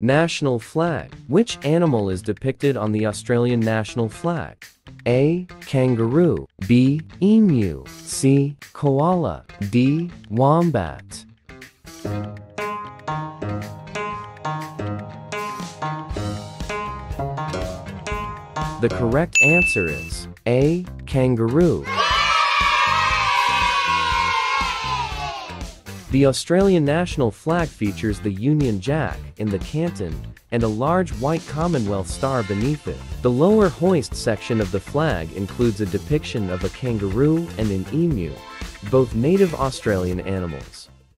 National flag. Which animal is depicted on the Australian national flag? A. Kangaroo. B. Emu. C. Koala. D. Wombat. The correct answer is A. Kangaroo. The Australian national flag features the Union Jack in the canton and a large white Commonwealth star beneath it. The lower hoist section of the flag includes a depiction of a kangaroo and an emu, both native Australian animals.